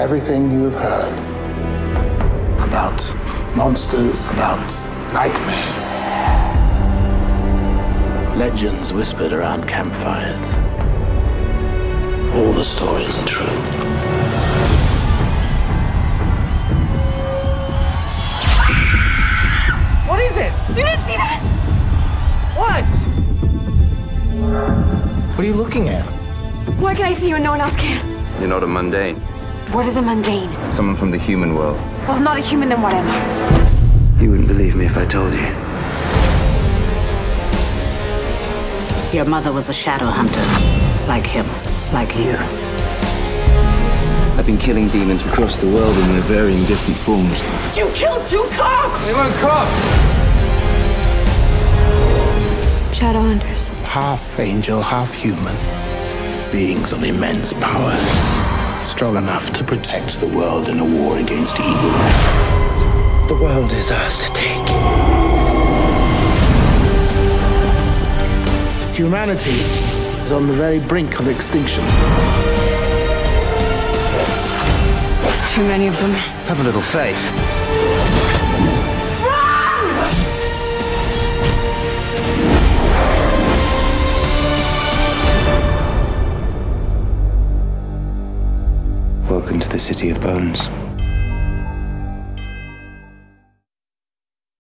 everything you have heard about monsters, about nightmares, legends whispered around campfires. All the stories are true. What is it? You didn't see that? What? What are you looking at? Why can I see you and no one else can? You're not a mundane. What is a mundane? Someone from the human world. Well, if not a human, then what am I? You wouldn't believe me if I told you. Your mother was a Shadowhunter. Like him. Like you. I've been killing demons across the world in their varying different forms. You killed two cops! They weren't cops! Shadowhunters. Half angel, half human. Beings of immense power. Strong enough to protect the world in a war against evil. The world is ours to take. Humanity is on the very brink of extinction. There's too many of them. Have a little faith. Welcome to the City of Bones.